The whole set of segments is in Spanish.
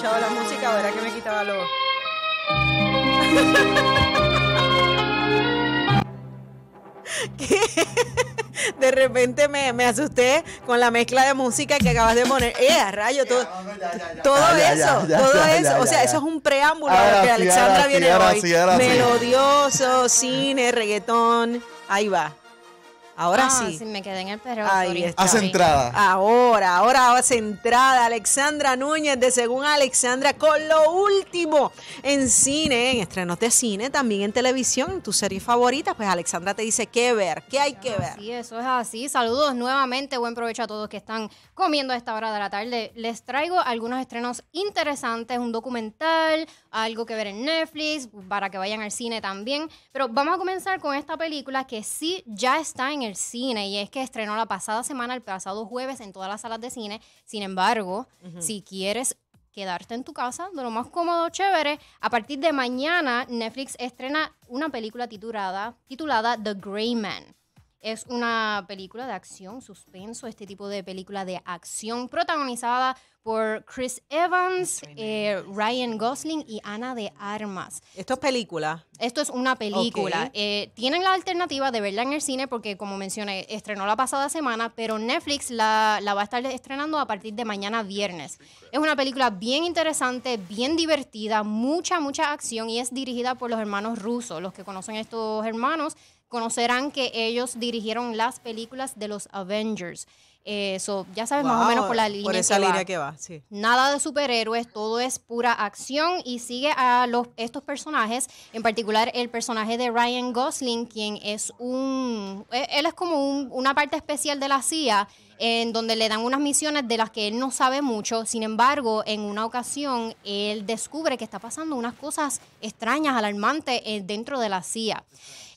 escuchado la música, ahora que me quitaba los. de repente me, me, asusté con la mezcla de música que acabas de poner. ¡Eh, a rayo! Todo, todo eso, todo eso. o sea, eso es un preámbulo de que Alexandra viene hoy. Melodioso, cine, reggaetón. Ahí va. Ahora ah, sí. Me quedé en el perro. Ahí está. centrada. Ahora, ahora centrada. Alexandra Núñez de Según Alexandra con lo último en cine, en estrenos de cine, también en televisión, en tu serie favorita. Pues Alexandra te dice qué ver, qué hay que ver. Sí, eso es así. Saludos nuevamente. Buen provecho a todos que están comiendo a esta hora de la tarde. Les traigo algunos estrenos interesantes, un documental, algo que ver en Netflix, para que vayan al cine también. Pero vamos a comenzar con esta película que sí ya está en el cine y es que estrenó la pasada semana, el pasado jueves, en todas las salas de cine. Sin embargo, si quieres quedarte en tu casa, de lo más cómodo, chévere, a partir de mañana Netflix estrena una película titulada, titulada The Gray Man. Es una película de acción, suspenso, este tipo de película de acción protagonizada por Chris Evans, eh, Ryan Gosling y Ana de Armas. ¿Esto es película? Esto es una película. Eh, tienen la alternativa de verla en el cine porque, como mencioné, estrenó la pasada semana, pero Netflix la, la va a estar estrenando a partir de mañana viernes. Es una película bien interesante, bien divertida, mucha, mucha acción y es dirigida por los hermanos rusos. Los que conocen a estos hermanos conocerán que ellos dirigieron las películas de los Avengers. Eso, ya sabes más o menos por la línea. Por esa línea que va, sí. Nada de superhéroes, todo es pura acción y sigue a los, estos personajes, en particular el personaje de Ryan Gosling, quien es un. E, él es como una parte especial de la CIA en donde le dan unas misiones de las que él no sabe mucho. Sin embargo, en una ocasión, él descubre que está pasando unas cosas extrañas, alarmantes eh, dentro de la CIA.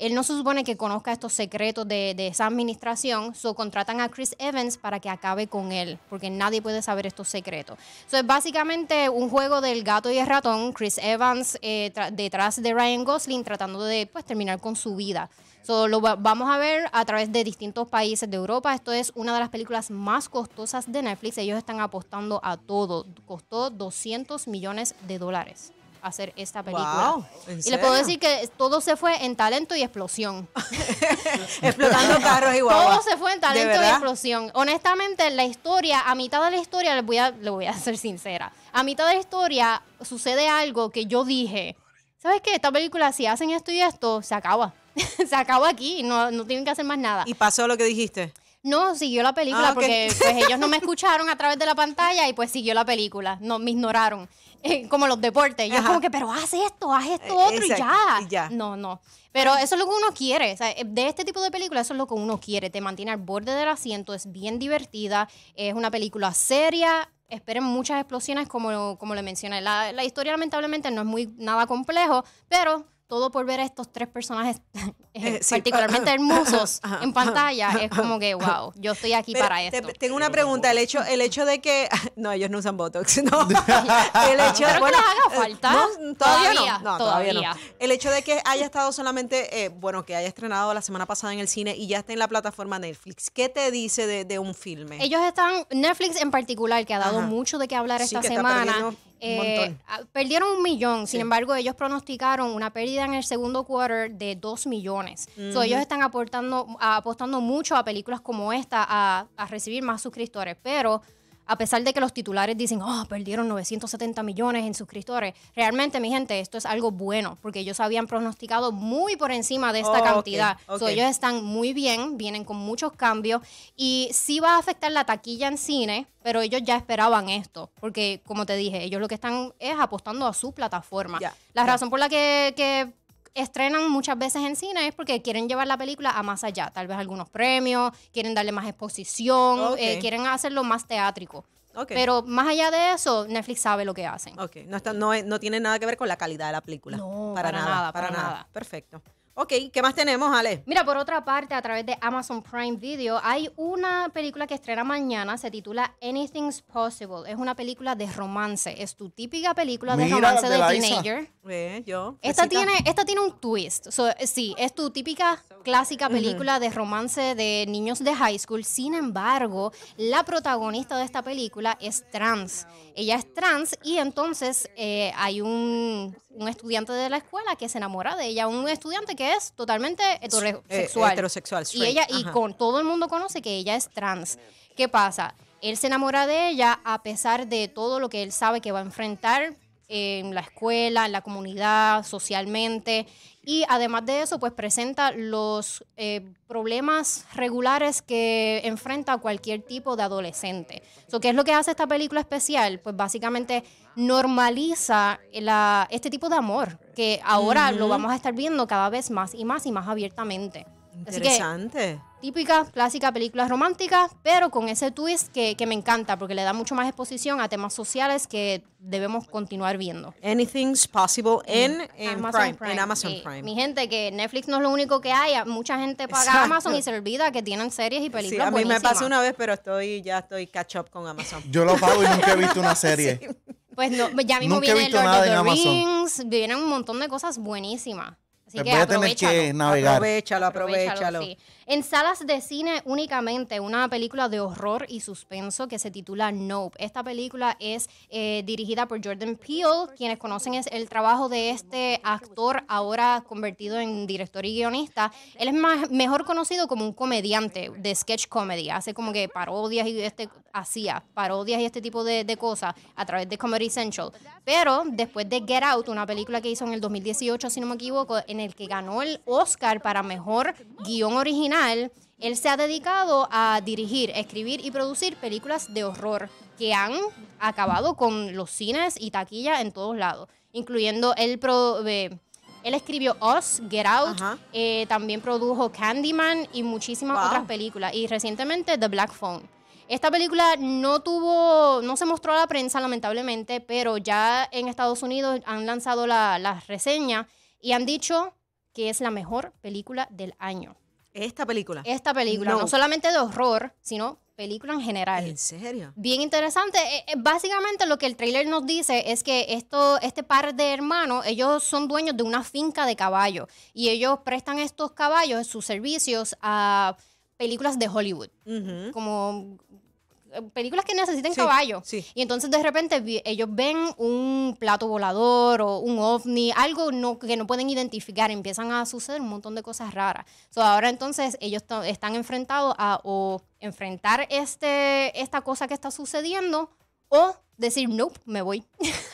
Él no se supone que conozca estos secretos de, esa administración, so contratan a Chris Evans para que acabe con él, porque nadie puede saber estos secretos. So, es básicamente un juego del gato y el ratón, Chris Evans eh, detrás de Ryan Gosling tratando de pues, terminar con su vida. So, lo vamos a ver a través de distintos países de Europa. Esto es una de las películas más costosas de Netflix. Ellos están apostando a todo. Costó 200 millones de dólares hacer esta película. y le puedo decir que todo se fue en talento y explosión. Explotando carros igual. Todo se fue en talento y explosión. Honestamente, la historia, a mitad de la historia, le voy a, le voy a ser sincera, a mitad de la historia sucede algo que yo dije, ¿sabes qué? Esta película, si hacen esto y esto, se acaba. se acaba aquí, no, no tienen que hacer más nada. ¿Y pasó lo que dijiste? No, siguió la película ah, porque pues, ellos no me escucharon a través de la pantalla y pues siguió la película. No, me ignoraron. Eh, como los deportes. Yo como que, pero haz esto, haz esto eh, otro y ya. No, no. Pero eso es lo que uno quiere. Eh, de este tipo de películas, eso es lo que uno quiere. Te mantiene al borde del asiento, es bien divertida, es una película seria. Esperen muchas explosiones, como, como le mencioné. La, la historia, lamentablemente, no es muy nada complejo, pero todo por ver a estos tres personajes eh, particularmente hermosos en pantalla, es como que, wow, yo estoy aquí para esto. tengo una pregunta, el hecho, el hecho de que, no, ellos no usan Botox, no. el hecho, de bueno, haga eh, falta. todavía, no, todavía, no. El hecho de que haya estado solamente, eh, bueno, que haya estrenado la semana pasada en el cine y ya esté en la plataforma Netflix, ¿qué te dice de, un filme? Ellos están, Netflix en particular, que ha dado mucho de qué hablar esta semana eh, ah, perdieron un millón, sin embargo, ellos pronosticaron una pérdida en el segundo quarter de dos millones. ellos están aportando, apostando mucho a películas como esta a, a recibir más suscriptores, pero a pesar de que los titulares dicen, oh, perdieron 970 millones en suscriptores, realmente, mi gente, esto es algo bueno, porque ellos habían pronosticado muy por encima de esta oh, cantidad. ellos están muy bien, vienen con muchos cambios y sí va a afectar la taquilla en cine, pero ellos ya esperaban esto, porque como te dije, ellos lo que están es apostando a su plataforma. la razón por la que, que estrenan muchas veces en cine es porque quieren llevar la película a más allá, tal vez algunos premios, quieren darle más exposición, eh, quieren hacerlo más teátrico. Pero más allá de eso, Netflix sabe lo que hacen. No, está, no, no, tiene nada que ver con la calidad de la película. No, para, nada, para, nada. Perfecto. Ok, ¿qué más tenemos, Ale? Mira, por otra parte, a través de Amazon Prime Video, hay una película que estrena mañana, se titula Anything's Possible. Es una película de romance. Es tu típica película de romance de, teenager. Eh, yo. Esta tiene, esta tiene un twist. sí, es tu típica clásica película de romance de niños de high school. Sin embargo, la protagonista de esta película es trans. Ella es trans y entonces eh, hay un, un estudiante de la escuela que se enamora de ella, un estudiante que es totalmente eh, heterosexual. heterosexual y ella, y con todo el mundo conoce que ella es trans. ¿Qué pasa? Él se enamora de ella a pesar de todo lo que él sabe que va a enfrentar en la escuela, en la comunidad, socialmente. Y además de eso, pues presenta los eh, problemas regulares que enfrenta cualquier tipo de adolescente. ¿Qué es lo que hace esta película especial? Pues básicamente normaliza la, este tipo de amor, que ahora lo vamos a estar viendo cada vez más y más y más abiertamente. Interesante. Típica, clásica película romántica, pero con ese twist que, me encanta porque le da mucho más exposición a temas sociales que debemos continuar viendo. Anything's possible en, Amazon Prime, En Amazon Prime. Mi gente, que Netflix no es lo único que hay. Mucha gente paga Amazon y se olvida que tienen series y películas. Sí, a mí me pasó una vez, pero estoy ya estoy catch up con Amazon. Yo lo pago y nunca he visto una serie. Pues no, ya mismo viene Lord of the Rings, vienen un montón de cosas buenísimas. Así que voy a tener que navegar. Aprovechalo, aprovechalo. En salas de cine únicamente una película de horror y suspenso que se titula Nope. Esta película es eh, dirigida por Jordan Peele. Quienes conocen es el trabajo de este actor ahora convertido en director y guionista. Él es más, mejor conocido como un comediante de sketch comedy. Hace como que parodias y este hacía parodias y este tipo de, de cosas a través de Comedy Central. Pero después de Get Out, una película que hizo en el 2018, si no me equivoco, en el que ganó el Oscar para mejor guion original él se ha dedicado a dirigir, escribir y producir películas de horror que han acabado con los cines y taquilla en todos lados, incluyendo el pro, eh, él escribió Us, Get Out, eh, también produjo Candyman y muchísimas otras películas. Y recientemente The Black Phone. Esta película no tuvo, no se mostró a la prensa lamentablemente, pero ya en Estados Unidos han lanzado la, la reseña y han dicho que es la mejor película del año. Esta película. Esta película, no. solamente de horror, sino película en general. ¿En serio? Bien interesante. Eh, eh, básicamente lo que el trailer nos dice es que esto, este par de hermanos, ellos son dueños de una finca de caballos y ellos prestan estos caballos, sus servicios a películas de Hollywood, como películas que necesiten caballo. Y entonces de repente ellos ven un plato volador o un ovni, algo no, que no pueden identificar, empiezan a suceder un montón de cosas raras. So, ahora entonces ellos están enfrentados a o enfrentar este, esta cosa que está sucediendo o decir, nope, me voy.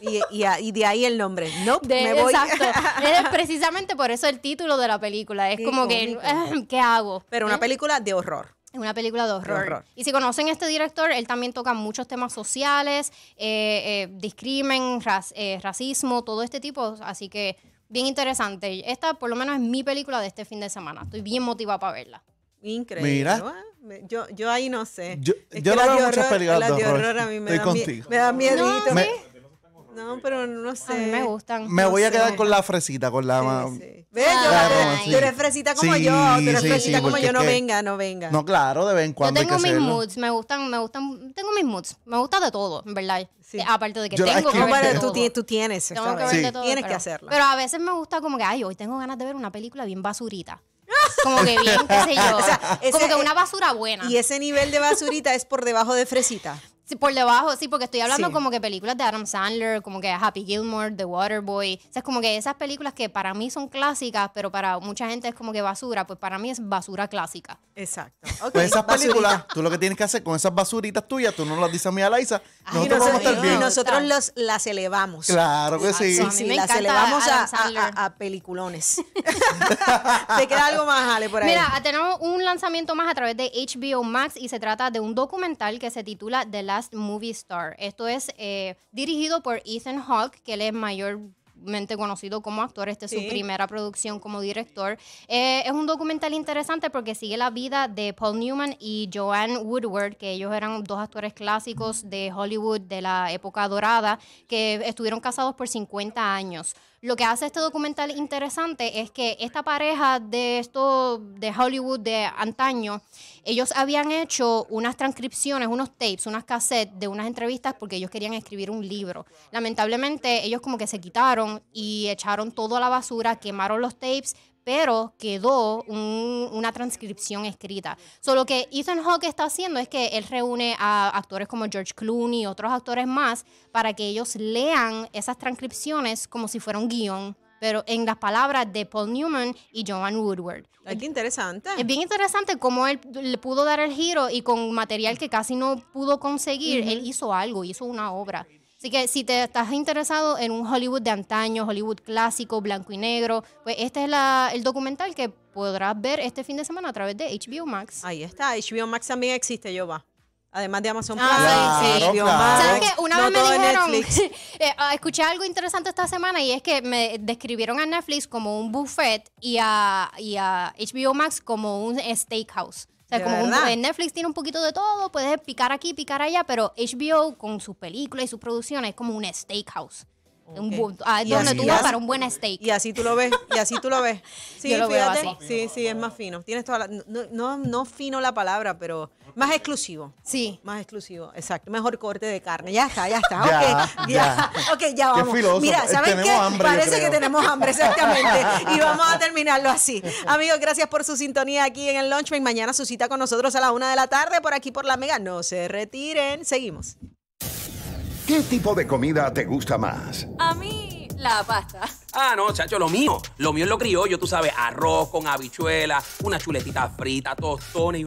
Y, y, de ahí el nombre, nope, me voy. Exacto. es precisamente por eso el título de la película. Es como que, ¿qué hago? Pero una ¿Eh? película de horror. Es una película de horror. Y si conocen a este director, él también toca muchos temas sociales, eh, eh, discrimen, eh, racismo, todo este tipo. Así que bien interesante. Esta por lo menos es mi película de este fin de semana. Estoy bien motivada para verla. Increíble. Mira. Yo, yo ahí no sé. Yo, yo no veo muchas películas de horror. a mí me, da, me da miedito. No, pero no sé. A mí me gustan. Me voy a quedar con la fresita, con la. Sí, sí. Ve, yo, tú eres fresita como yo, tú eres fresita como yo, no venga, no venga. No, claro, de vez en cuando. Yo tengo mis moods, me gustan, me gustan, tengo mis moods, me gusta de todo, en verdad. Aparte de que tengo que, ver de tú, todo. tú tienes, tengo que ver de todo, tienes que hacerlo. Pero a veces me gusta como que, ay, hoy tengo ganas de ver una película bien basurita. Como que bien, qué sé yo. O sea, como que una basura buena. Y ese nivel de basurita es por debajo de fresita. Sí, por debajo, sí, porque estoy hablando como que películas de Adam Sandler, como que Happy Gilmore, The Waterboy. O sea, es como que esas películas que para mí son clásicas, pero para mucha gente es como que basura, pues para mí es basura clásica. Exacto. pues esas películas, tú lo que tienes que hacer con esas basuritas tuyas, tú no las dices a mí a Laisa, nosotros vamos a estar bien. Y nosotros los, las elevamos. Claro que sí. Sí, sí, las elevamos a, a, a, peliculones. Te queda algo más, Ale, por ahí. Mira, tenemos un lanzamiento más a través de HBO Max y se trata de un documental que se titula The Last Movie Star. Esto es eh, dirigido por Ethan Hawke, que él es mayor mayormente conocido como actor. Esta es su primera producción como director. Eh, es un documental interesante porque sigue la vida de Paul Newman y Joanne Woodward, que ellos eran dos actores clásicos de Hollywood de la época dorada, que estuvieron casados por 50 años. Lo que hace este documental interesante es que esta pareja de esto de Hollywood de antaño, ellos habían hecho unas transcripciones, unos tapes, unas cassettes de unas entrevistas porque ellos querían escribir un libro. Lamentablemente ellos como que se quitaron y echaron todo a la basura, quemaron los tapes, pero quedó una transcripción escrita. Solo que Ethan Hawke está haciendo es que él reúne a actores como George Clooney y otros actores más para que ellos lean esas transcripciones como si fuera un guion pero en las palabras de Paul Newman y Joan Woodward. Ay, qué interesante. Es bien interesante cómo él le pudo dar el giro y con material que casi no pudo conseguir, él hizo algo, hizo una obra. Así que si te estás interesado en un Hollywood de antaño, Hollywood clásico, blanco y negro, pues este es el documental que podrás ver este fin de semana a través de HBO Max. Ahí está, HBO Max también existe, yo va. Además de Amazon ah, Prime, sí, HBO Max. ¿Sabes qué? Una vez me dijeron, eh, ah, escuché algo interesante esta semana y es que me describieron a Netflix como un buffet y a, y a HBO Max como un steakhouse. O sea, como en Netflix tiene un poquito de todo, puedes picar aquí, picar allá, pero HBO con sus películas y sus producciones es como un steakhouse. Un, ah, donde tú vas para un buen steak. Y así tú lo ves, y así tú lo ves. Sí, lo fíjate. Sí, sí, es más fino. Tienes toda la, no, no, no, fino la palabra, pero más exclusivo. Sí. Más exclusivo, exacto. Mejor corte de carne. Ya está, ya está. ya, okay, ya. Ok, ya vamos. Mira, ¿saben qué? Parece que tenemos hambre, exactamente. y vamos a terminarlo así. Amigos, gracias por su sintonía aquí en el Lunchbreak. Mañana su cita con nosotros a la una de la tarde por aquí por la Mega. No se retiren. Seguimos. ¿Qué tipo de comida te gusta más? A mí, la pasta. Ah, no, chacho, lo mío. Lo mío es lo criollo, tú sabes, arroz con habichuela, una chuletita frita, tostones